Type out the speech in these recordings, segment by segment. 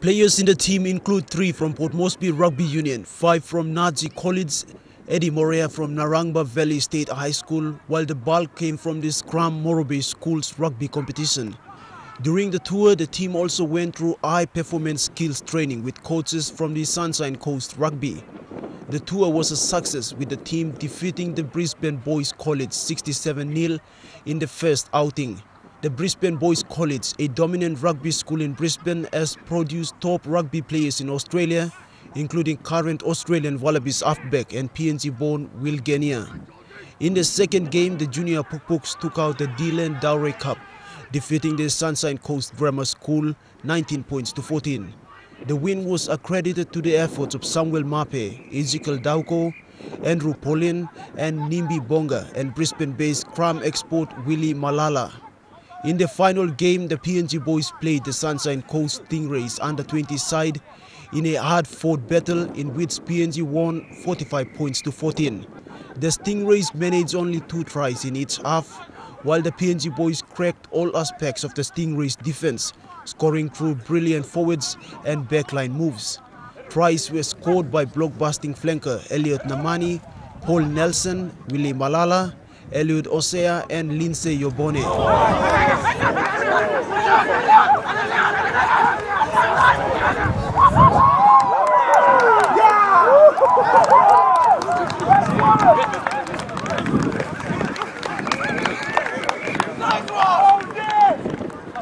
Players in the team include three from Port Moresby Rugby Union, five from Nazi College, Eddie Morea from Narangba Valley State High School, while the bulk came from the Scrum Morobe School's rugby competition. During the tour, the team also went through high performance skills training with coaches from the Sunshine Coast Rugby. The tour was a success with the team defeating the Brisbane Boys College 67-0 in the first outing. The Brisbane Boys College, a dominant rugby school in Brisbane, has produced top rugby players in Australia, including current Australian Wallabies halfback and PNG-born Will Genia. In the second game, the junior Pukpuks took out the Dylan Dowry Cup, defeating the Sunshine Coast Grammar School 19 points to 14. The win was accredited to the efforts of Samuel Mape, Ezekiel Dauko, Andrew Paulin, and Nimbi Bonga, and Brisbane-based Scrum export Willie Malala. In the final game, the PNG boys played the Sunshine Coast Stingrays under 20 side in a hard-fought battle in which PNG won 45 points to 14. The Stingrays managed only two tries in each half, while the PNG boys cracked all aspects of the Stingrays' defense, scoring through brilliant forwards and backline moves. Tries were scored by blockbusting flanker Elliot Namani, Paul Nelson, Willie Malala, Eliud Osea and Lindsay Yobone.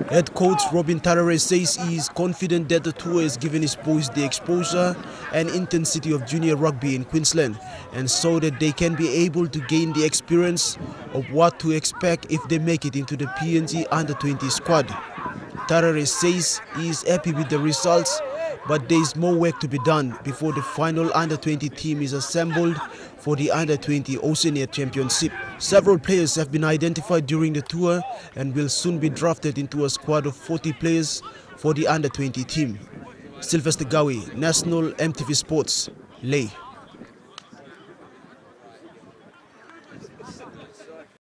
Head coach Robin Tarare says he is confident that the tour has given his boys the exposure and intensity of junior rugby in Queensland and so that they can be able to gain the experience of what to expect if they make it into the PNG under-20 squad. Tarare says he is happy with the results but there is more work to be done before the final under-20 team is assembled for the under-20 Oceania Championship. Several players have been identified during the tour and will soon be drafted into a squad of 40 players for the under-20 team. Sylvester Gawi, National EMTV Sports, Lae.